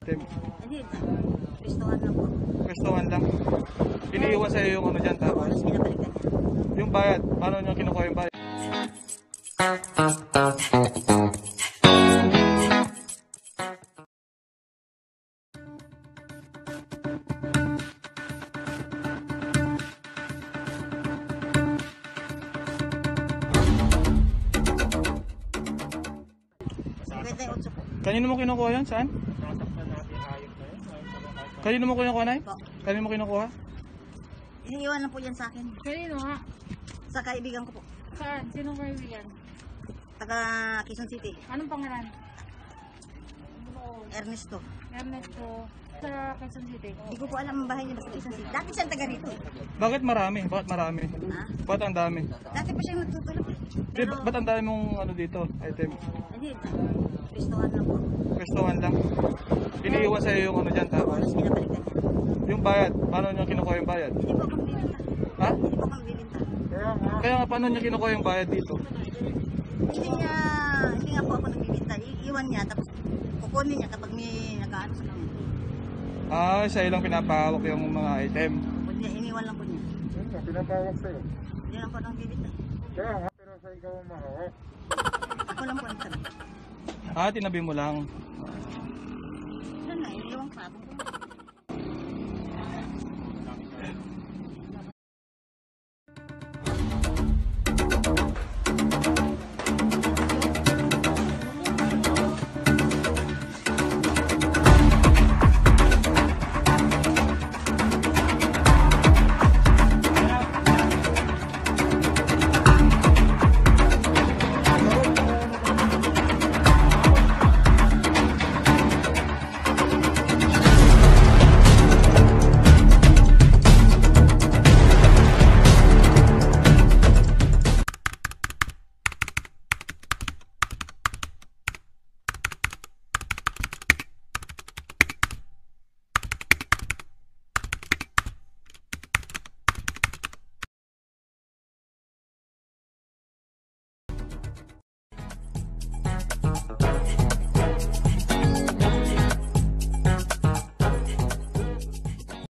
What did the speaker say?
Hindi, pistuhan lang po. Pwestuhan lang. Iniiwan sa'yo yung ano dyan tapos. Tapos pinabalikan niya. Yung bayad, paano nyo kinukuha yung bayad? Pwede 8 po. Kanino mo kinukuha yan? Saan? Kanino mo kinukuha na Po. Kanino mo kinukuha? Iniiwan lang po yan sa akin. Kanino nga? Sa kaibigan ko po. Saan? Sinong kaibigan? Taga Quezon City. Anong pangalan? Ernesto. Ernesto. Sa Quezon City. Hindi ko po alam ang bahay niya sa Quezon City. Dati siyang taga rito. eh. Bakit marami? Bakit marami? Ha? Bakit ang dami? Dati pa siyang nagtutulog. eh. Di, Pero, ba't ang dami mong ano dito, item? hindi, pistuhan lang po. Pwestuhan lang. Iniiwan sa'yo yung ano dyan tapos. Pinabalikan niya. Yung bayad, paano nyo kinukuha yung bayad? Hindi po kami. Ha? Hindi po kami bibinta. Kaya nga, paano nyo kinukuha yung bayad dito? Hindi niya, hindi nga po ako nagbibinta. Iiwan niya, tapos kukunin niya kapag may nag-ano sa kanya. Ah, siya lang pinapahawak yung mga item. Niya, iniwan lang po niya. Yun nga, pinapawag sa'yo. Hindi lang po nang bibinta. Kaya nga, pero sa ikaw ang mahawak. Ako lang po nagsabi. Ah, tinabi mo lang.